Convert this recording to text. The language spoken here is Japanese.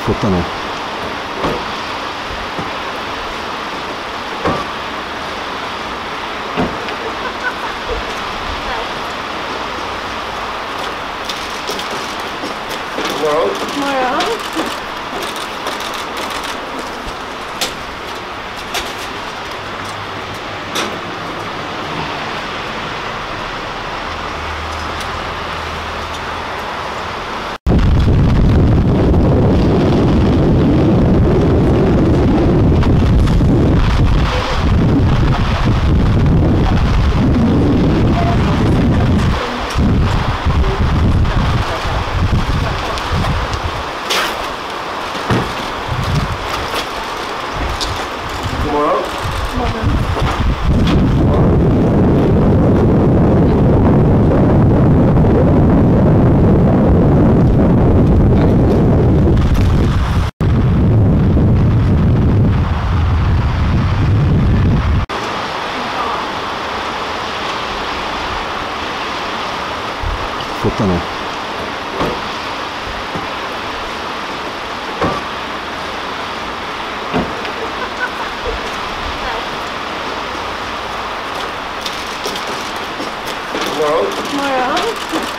fotano. Tomorrow. Tomorrow. Fortfarande. tomorrow. Tomorrow.